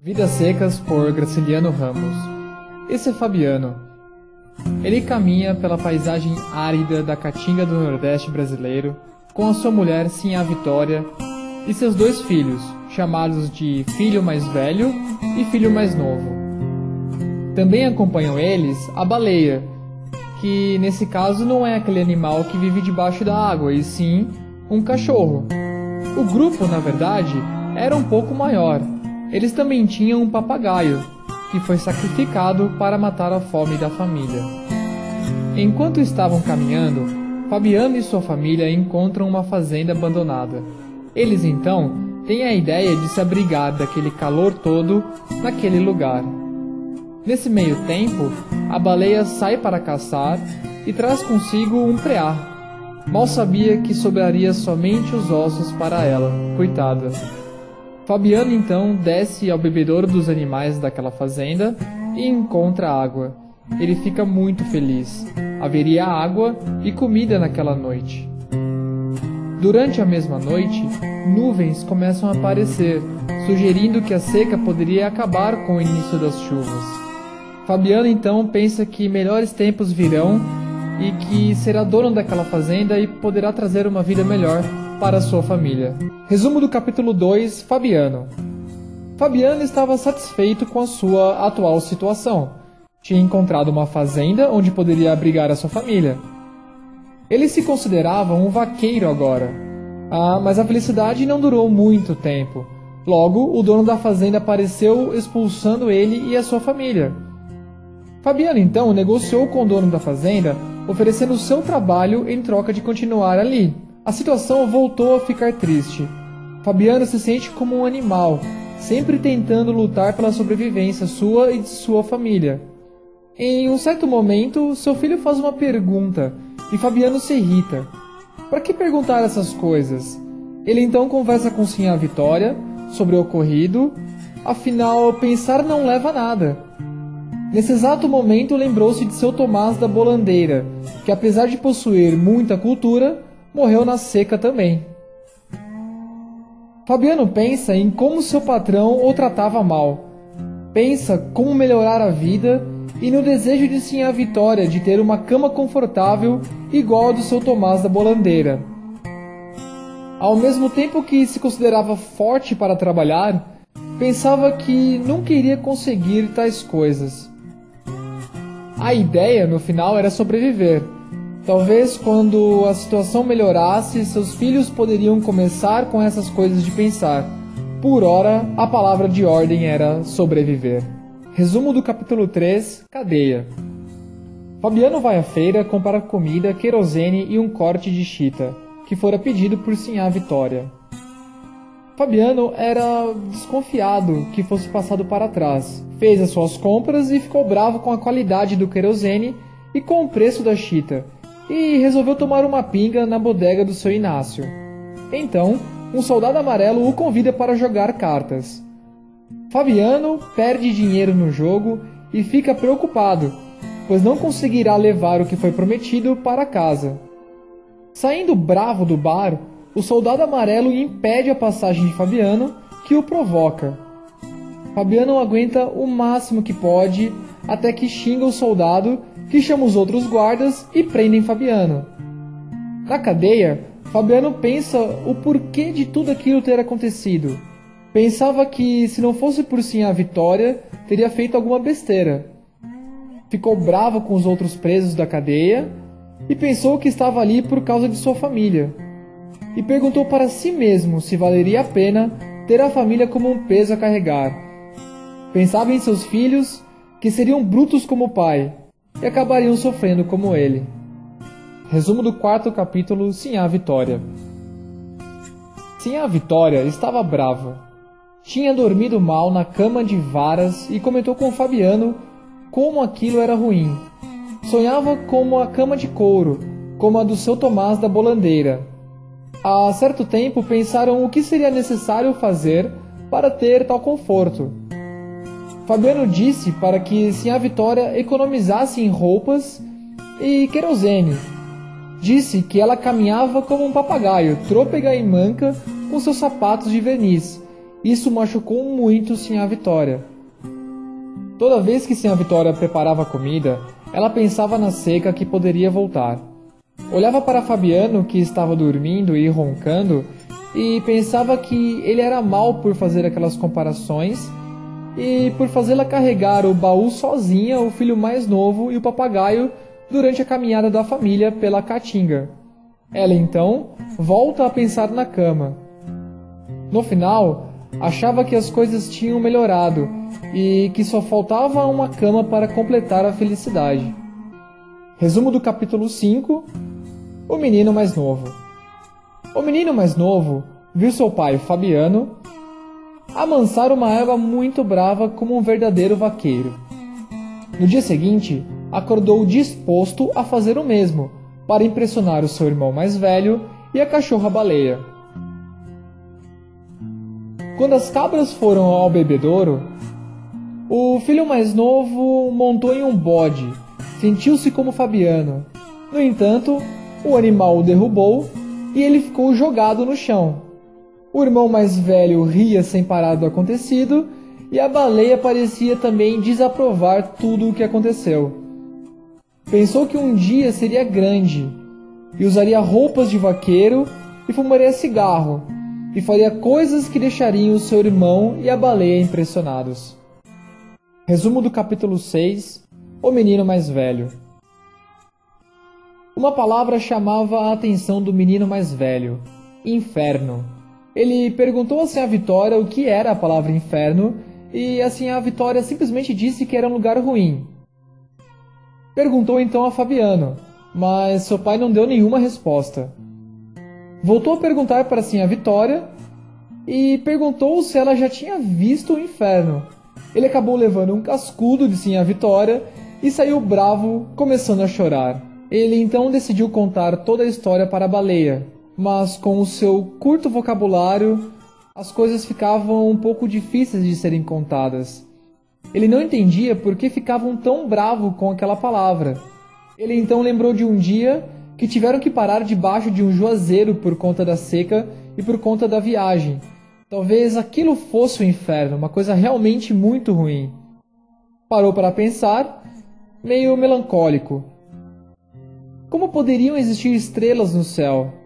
Vidas Secas por Graciliano Ramos. Esse é Fabiano. Ele caminha pela paisagem árida da Caatinga do Nordeste brasileiro com a sua mulher Sinha Vitória e seus dois filhos, chamados de filho mais velho e filho mais novo. Também acompanham eles a baleia, que nesse caso não é aquele animal que vive debaixo da água, e sim um cachorro. O grupo, na verdade, era um pouco maior eles também tinham um papagaio, que foi sacrificado para matar a fome da família. Enquanto estavam caminhando, Fabiano e sua família encontram uma fazenda abandonada. Eles então têm a ideia de se abrigar daquele calor todo naquele lugar. Nesse meio tempo, a baleia sai para caçar e traz consigo um preá. Mal sabia que sobraria somente os ossos para ela, coitada. Fabiano então desce ao bebedouro dos animais daquela fazenda e encontra água. Ele fica muito feliz. Haveria água e comida naquela noite. Durante a mesma noite, nuvens começam a aparecer, sugerindo que a seca poderia acabar com o início das chuvas. Fabiano então pensa que melhores tempos virão e que será dono daquela fazenda e poderá trazer uma vida melhor para sua família. Resumo do capítulo 2: Fabiano. Fabiano estava satisfeito com a sua atual situação. Tinha encontrado uma fazenda onde poderia abrigar a sua família. Ele se considerava um vaqueiro agora. Ah, mas a felicidade não durou muito tempo. Logo, o dono da fazenda apareceu expulsando ele e a sua família. Fabiano então negociou com o dono da fazenda, oferecendo seu trabalho em troca de continuar ali. A situação voltou a ficar triste. Fabiano se sente como um animal, sempre tentando lutar pela sobrevivência sua e de sua família. Em um certo momento, seu filho faz uma pergunta e Fabiano se irrita. Para que perguntar essas coisas? Ele então conversa com Sinha Vitória sobre o ocorrido, afinal, pensar não leva a nada. Nesse exato momento, lembrou-se de seu Tomás da Bolandeira, que apesar de possuir muita cultura, morreu na seca também. Fabiano pensa em como seu patrão o tratava mal. Pensa como melhorar a vida e no desejo de sim a vitória de ter uma cama confortável igual a do seu Tomás da Bolandeira. Ao mesmo tempo que se considerava forte para trabalhar, pensava que nunca iria conseguir tais coisas. A ideia, no final, era sobreviver Talvez quando a situação melhorasse, seus filhos poderiam começar com essas coisas de pensar. Por ora, a palavra de ordem era sobreviver. Resumo do capítulo 3: Cadeia. Fabiano vai à feira comprar comida, querosene e um corte de chita, que fora pedido por Sinhá Vitória. Fabiano era desconfiado que fosse passado para trás. Fez as suas compras e ficou bravo com a qualidade do querosene e com o preço da chita, e resolveu tomar uma pinga na bodega do seu Inácio. Então, um soldado amarelo o convida para jogar cartas. Fabiano perde dinheiro no jogo e fica preocupado, pois não conseguirá levar o que foi prometido para casa. Saindo bravo do bar, o soldado amarelo impede a passagem de Fabiano, que o provoca. Fabiano aguenta o máximo que pode até que xinga o soldado que chama os outros guardas e prendem Fabiano. Na cadeia, Fabiano pensa o porquê de tudo aquilo ter acontecido. Pensava que, se não fosse por sim a vitória, teria feito alguma besteira. Ficou bravo com os outros presos da cadeia e pensou que estava ali por causa de sua família. E perguntou para si mesmo se valeria a pena ter a família como um peso a carregar. Pensava em seus filhos, que seriam brutos como o pai, e acabariam sofrendo como ele. Resumo do quarto capítulo Sinhá Vitória. Sinhá Vitória estava brava. Tinha dormido mal na cama de varas e comentou com Fabiano como aquilo era ruim. Sonhava como a cama de couro, como a do seu Tomás da Bolandeira. Há certo tempo pensaram o que seria necessário fazer para ter tal conforto Fabiano disse para que Sinha Vitória economizasse em roupas e querosene. Disse que ela caminhava como um papagaio, trôpega e manca, com seus sapatos de verniz, Isso machucou muito Sinha Vitória. Toda vez que Sinha Vitória preparava comida, ela pensava na seca que poderia voltar. Olhava para Fabiano, que estava dormindo e roncando, e pensava que ele era mal por fazer aquelas comparações e por fazê-la carregar o baú sozinha, o filho mais novo e o papagaio durante a caminhada da família pela caatinga. Ela então volta a pensar na cama. No final, achava que as coisas tinham melhorado e que só faltava uma cama para completar a felicidade. Resumo do capítulo 5: O menino mais novo. O menino mais novo viu seu pai, Fabiano, amansar uma égua muito brava como um verdadeiro vaqueiro. No dia seguinte, acordou disposto a fazer o mesmo, para impressionar o seu irmão mais velho e a cachorra-baleia. Quando as cabras foram ao bebedouro, o filho mais novo montou em um bode, sentiu-se como Fabiano. No entanto, o animal o derrubou e ele ficou jogado no chão. O irmão mais velho ria sem parar do acontecido e a baleia parecia também desaprovar tudo o que aconteceu. Pensou que um dia seria grande e usaria roupas de vaqueiro e fumaria cigarro e faria coisas que deixariam o seu irmão e a baleia impressionados. Resumo do capítulo 6 O menino mais velho. Uma palavra chamava a atenção do menino mais velho: inferno. Ele perguntou assim a Vitória o que era a palavra inferno e assim a Vitória simplesmente disse que era um lugar ruim. Perguntou então a Fabiano, mas seu pai não deu nenhuma resposta. Voltou a perguntar para assim a Vitória e perguntou se ela já tinha visto o inferno. Ele acabou levando um cascudo de sim a Vitória e saiu bravo, começando a chorar. Ele então decidiu contar toda a história para a baleia, mas com o seu curto vocabulário, as coisas ficavam um pouco difíceis de serem contadas. Ele não entendia por que ficavam tão bravo com aquela palavra. Ele então lembrou de um dia que tiveram que parar debaixo de um juazeiro por conta da seca e por conta da viagem. Talvez aquilo fosse o inferno, uma coisa realmente muito ruim. Parou para pensar, meio melancólico. Como poderiam existir estrelas no céu?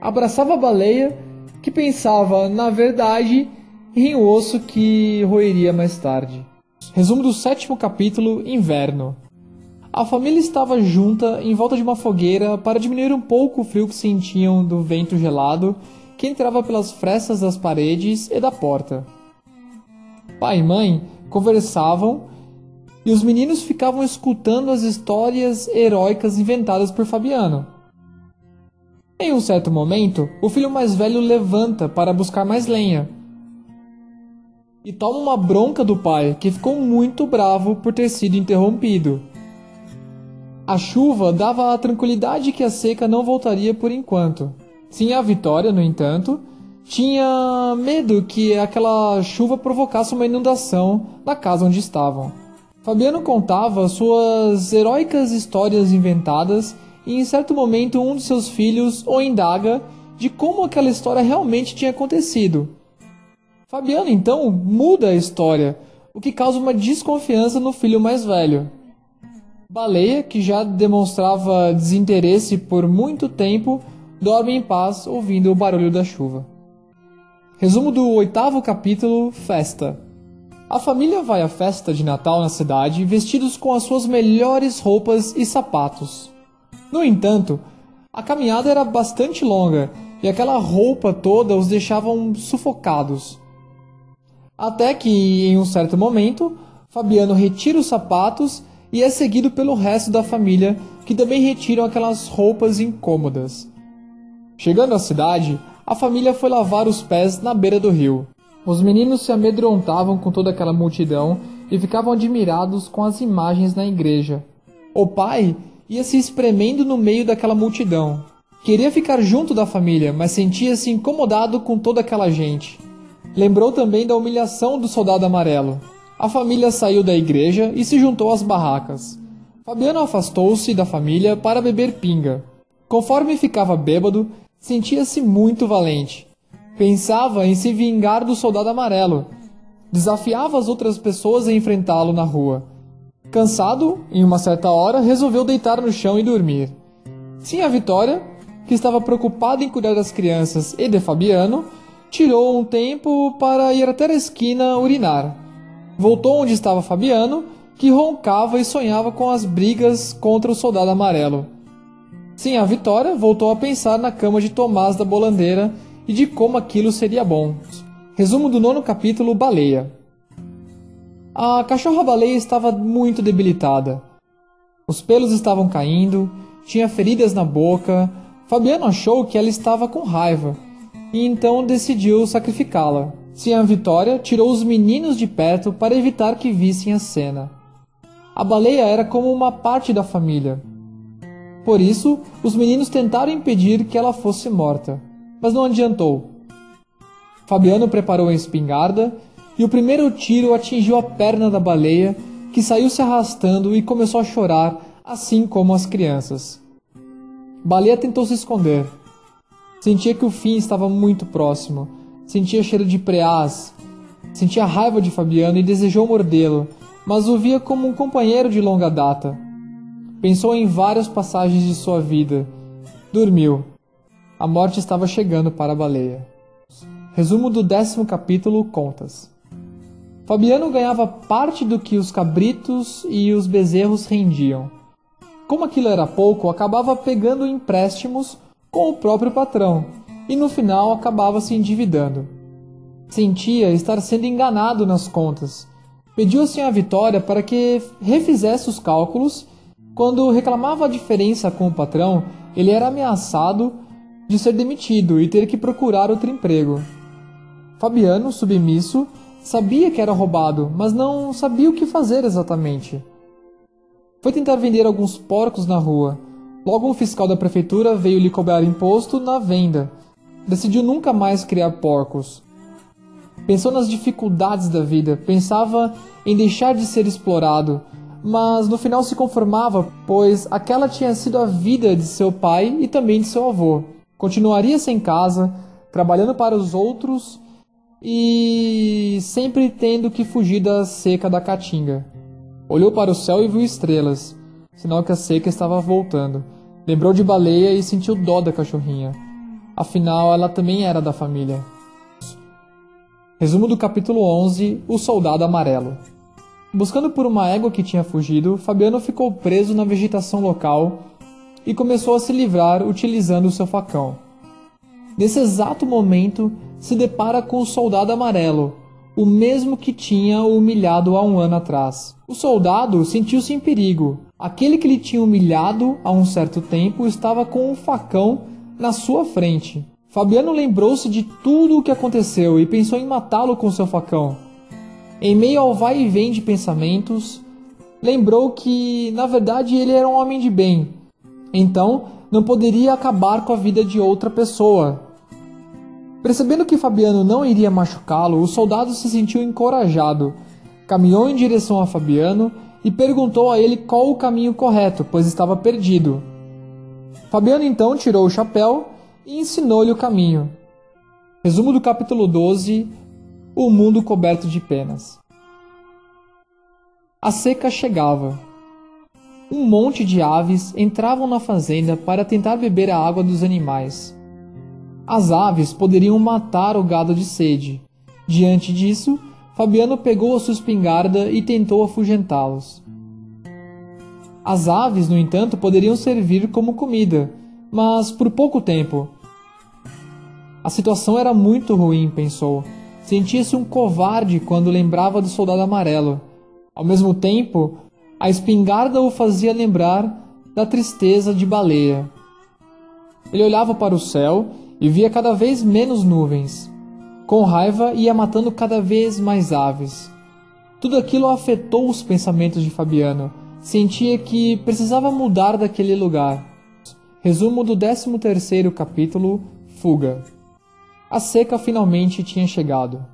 Abraçava a baleia, que pensava, na verdade, em um osso que roeria mais tarde. Resumo do sétimo capítulo: Inverno. A família estava junta em volta de uma fogueira para diminuir um pouco o frio que sentiam do vento gelado que entrava pelas frestas das paredes e da porta. Pai e mãe conversavam e os meninos ficavam escutando as histórias heróicas inventadas por Fabiano. Em um certo momento, o filho mais velho levanta para buscar mais lenha e toma uma bronca do pai, que ficou muito bravo por ter sido interrompido. A chuva dava a tranquilidade que a seca não voltaria por enquanto. Sim, a Vitória, no entanto, tinha medo que aquela chuva provocasse uma inundação na casa onde estavam. Fabiano contava suas heróicas histórias inventadas e em certo momento um de seus filhos o indaga de como aquela história realmente tinha acontecido. Fabiano então muda a história, o que causa uma desconfiança no filho mais velho. Baleia, que já demonstrava desinteresse por muito tempo, dorme em paz ouvindo o barulho da chuva. Resumo do oitavo capítulo Festa. A família vai à festa de Natal na cidade vestidos com as suas melhores roupas e sapatos. No entanto, a caminhada era bastante longa e aquela roupa toda os deixavam sufocados. Até que, em um certo momento, Fabiano retira os sapatos e é seguido pelo resto da família, que também retiram aquelas roupas incômodas. Chegando à cidade, a família foi lavar os pés na beira do rio. Os meninos se amedrontavam com toda aquela multidão e ficavam admirados com as imagens na igreja. O pai ia se espremendo no meio daquela multidão. Queria ficar junto da família, mas sentia-se incomodado com toda aquela gente. Lembrou também da humilhação do soldado amarelo. A família saiu da igreja e se juntou às barracas. Fabiano afastou-se da família para beber pinga. Conforme ficava bêbado, sentia-se muito valente. Pensava em se vingar do soldado amarelo. Desafiava as outras pessoas a enfrentá-lo na rua. Cansado, em uma certa hora, resolveu deitar no chão e dormir. Sim, a Vitória, que estava preocupada em cuidar das crianças e de Fabiano, tirou um tempo para ir até a esquina urinar. Voltou onde estava Fabiano, que roncava e sonhava com as brigas contra o soldado amarelo. Sim, a Vitória voltou a pensar na cama de Tomás da Bolandeira e de como aquilo seria bom. Resumo do nono capítulo: Baleia. A cachorra-baleia estava muito debilitada. Os pelos estavam caindo, tinha feridas na boca. Fabiano achou que ela estava com raiva e então decidiu sacrificá-la. A Vitória tirou os meninos de perto para evitar que vissem a cena. A baleia era como uma parte da família. Por isso, os meninos tentaram impedir que ela fosse morta, mas não adiantou. Fabiano preparou a espingarda e o primeiro tiro atingiu a perna da baleia, que saiu se arrastando e começou a chorar, assim como as crianças. Baleia tentou se esconder. Sentia que o fim estava muito próximo. Sentia cheiro de preás. Sentia raiva de Fabiano e desejou mordê-lo, mas o via como um companheiro de longa data. Pensou em várias passagens de sua vida. Dormiu. A morte estava chegando para a baleia. Resumo do décimo capítulo Contas. Fabiano ganhava parte do que os cabritos e os bezerros rendiam. Como aquilo era pouco, acabava pegando empréstimos com o próprio patrão e no final acabava se endividando. Sentia estar sendo enganado nas contas Pediu assim a Vitória para que refizesse os cálculos. Quando reclamava a diferença com o patrão, ele era ameaçado de ser demitido e ter que procurar outro emprego. Fabiano, submisso, sabia que era roubado, mas não sabia o que fazer exatamente. Foi tentar vender alguns porcos na rua. Logo, um fiscal da prefeitura veio lhe cobrar imposto na venda. Decidiu nunca mais criar porcos. Pensou nas dificuldades da vida, pensava em deixar de ser explorado, mas no final se conformava, pois aquela tinha sido a vida de seu pai e também de seu avô. Continuaria sem casa, trabalhando para os outros e sempre tendo que fugir da seca da caatinga. Olhou para o céu e viu estrelas, sinal que a seca estava voltando. Lembrou de baleia e sentiu dó da cachorrinha. Afinal, ela também era da família. Resumo do capítulo 11: O Soldado Amarelo. Buscando por uma égua que tinha fugido, Fabiano ficou preso na vegetação local e começou a se livrar utilizando o seu facão. Nesse exato momento, se depara com o soldado amarelo, o mesmo que tinha humilhado há um ano atrás. O soldado sentiu-se em perigo. Aquele que lhe tinha humilhado há um certo tempo estava com um facão na sua frente. Fabiano lembrou-se de tudo o que aconteceu e pensou em matá-lo com seu facão. Em meio ao vai e vem de pensamentos, lembrou que, na verdade, ele era um homem de bem. Então, não poderia acabar com a vida de outra pessoa. Percebendo que Fabiano não iria machucá-lo, o soldado se sentiu encorajado. Caminhou em direção a Fabiano e perguntou a ele qual o caminho correto, pois estava perdido. Fabiano então tirou o chapéu e ensinou-lhe o caminho. Resumo do capítulo 12: O mundo coberto de penas. A seca chegava. Um monte de aves entravam na fazenda para tentar beber a água dos animais. As aves poderiam matar o gado de sede. Diante disso, Fabiano pegou a sua espingarda e tentou afugentá-los. As aves, no entanto, poderiam servir como comida, mas por pouco tempo, a situação era muito ruim, pensou. Sentia-se um covarde quando lembrava do soldado amarelo. Ao mesmo tempo, a espingarda o fazia lembrar da tristeza de baleia. Ele olhava para o céu e via cada vez menos nuvens. Com raiva, ia matando cada vez mais aves. Tudo aquilo afetou os pensamentos de Fabiano. Sentia que precisava mudar daquele lugar. Resumo do 13 terceiro capítulo, Fuga. A seca finalmente tinha chegado.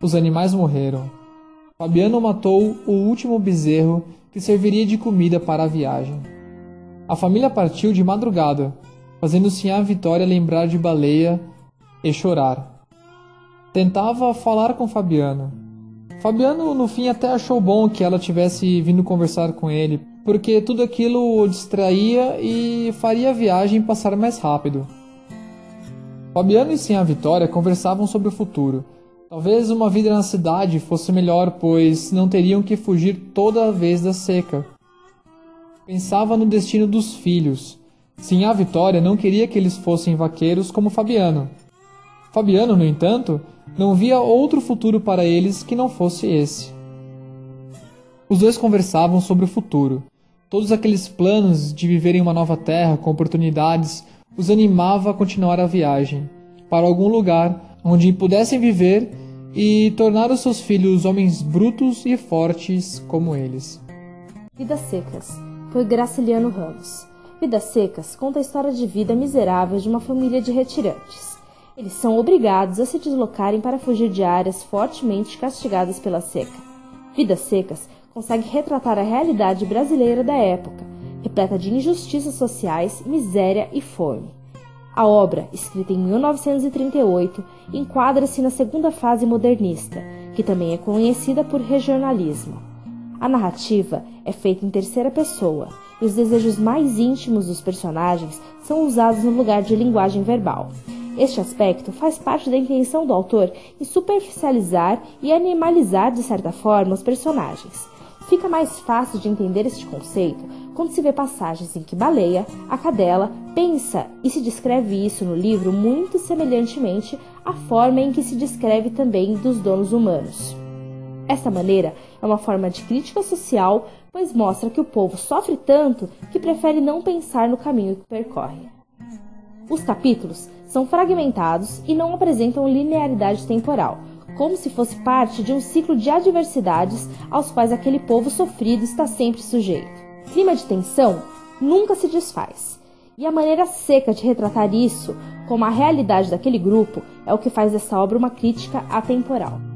Os animais morreram. Fabiano matou o último bezerro que serviria de comida para a viagem. A família partiu de madrugada, fazendo-se a Vitória lembrar de baleia e chorar. tentava falar com Fabiano. Fabiano, no fim, até achou bom que ela tivesse vindo conversar com ele, porque tudo aquilo o distraía e faria a viagem passar mais rápido. Fabiano e Sim a Vitória conversavam sobre o futuro. Talvez uma vida na cidade fosse melhor, pois não teriam que fugir toda vez da seca. Pensava no destino dos filhos. Sim a Vitória não queria que eles fossem vaqueiros como Fabiano. Fabiano, no entanto, não via outro futuro para eles que não fosse esse. Os dois conversavam sobre o futuro. Todos aqueles planos de viver em uma nova terra com oportunidades os animava a continuar a viagem para algum lugar onde pudessem viver e tornar os seus filhos homens brutos e fortes como eles. Vidas Secas, por Graciliano Ramos. Vidas Secas conta a história de vida miserável de uma família de retirantes. Eles são obrigados a se deslocarem para fugir de áreas fortemente castigadas pela seca. Vidas Secas consegue retratar a realidade brasileira da época, repleta de injustiças sociais, miséria e fome. A obra, escrita em 1938, enquadra-se na segunda fase modernista, que também é conhecida por regionalismo. A narrativa é feita em terceira pessoa e os desejos mais íntimos dos personagens são usados no lugar de linguagem verbal. Este aspecto faz parte da intenção do autor em superficializar e animalizar de certa forma os personagens. Fica mais fácil de entender este conceito quando se vê passagens em que Baleia, a cadela, pensa e se descreve isso no livro muito semelhantemente à forma em que se descreve também dos donos humanos. Essa maneira é uma forma de crítica social, pois mostra que o povo sofre tanto que prefere não pensar no caminho que percorre. Os capítulos são fragmentados e não apresentam linearidade temporal, como se fosse parte de um ciclo de adversidades aos quais aquele povo sofrido está sempre sujeito. Clima de tensão nunca se desfaz. E a maneira seca de retratar isso como a realidade daquele grupo é o que faz dessa obra uma crítica atemporal.